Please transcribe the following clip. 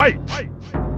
Fight! Fight.